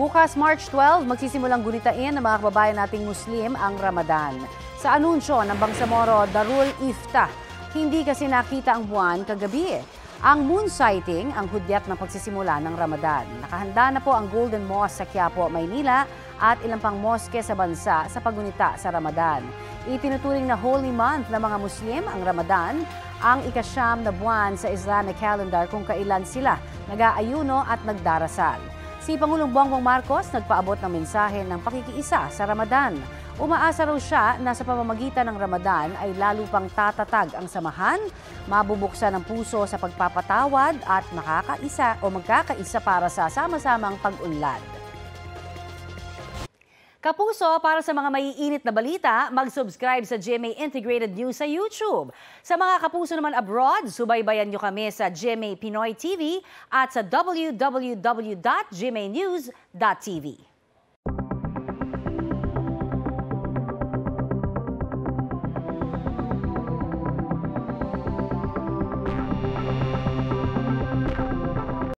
Bukas March 12, magsisimulang gunitain ng mga kababayan nating Muslim ang Ramadan. Sa anunsyo ng Bangsamoro Darul Ifta, hindi kasi nakita ang buwan kagabi. Ang moon sighting ang hudyat ng pagsisimula ng Ramadan. Nakahanda na po ang Golden Mosque sa Quiapo, Maynila at ilang pang moske sa bansa sa pagunita sa Ramadan. Itinuturing na holy month ng mga Muslim ang Ramadan, ang ikasyam na buwan sa Islamic calendar kung kailan sila nag-aayuno at nagdarasal. Si Pangulong Bongbong Marcos nagpaabot ng mensahe ng pakikiisa sa Ramadan. Umaasa raw siya na sa pamamagitan ng Ramadan ay lalo pang tatatag ang samahan, mabubuksan ang puso sa pagpapatawad at makakaisa o magkakaisa para sa sama-samang pag-unlad. Kapuso, para sa mga maiinit na balita, mag-subscribe sa GMA Integrated News sa YouTube. Sa mga kapuso naman abroad, subaybayan nyo kami sa GMA Pinoy TV at sa www.gmanews.tv.